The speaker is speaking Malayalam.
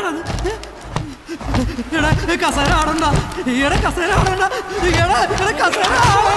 എന്താണത് എടാ കസേര ആടണ്ട. ഈടെ കസേര ആടണ്ട. ഈടെ കസേര ആടണ്ട.